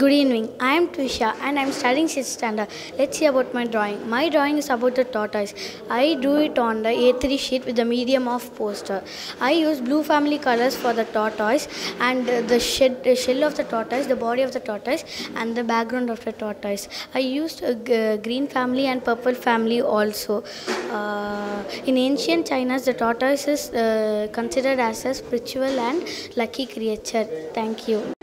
Good evening. I am Tvisha and I am studying 6th standard. Let's see about my drawing. My drawing is about the tortoise. I drew it on the A3 sheet with the medium of poster. I use blue family colors for the tortoise and the, shell of the tortoise, the body of the tortoise and the background of the tortoise. I used green family and purple family also. Uh, in ancient China, the tortoise is uh, considered as a spiritual and lucky creature. Thank you.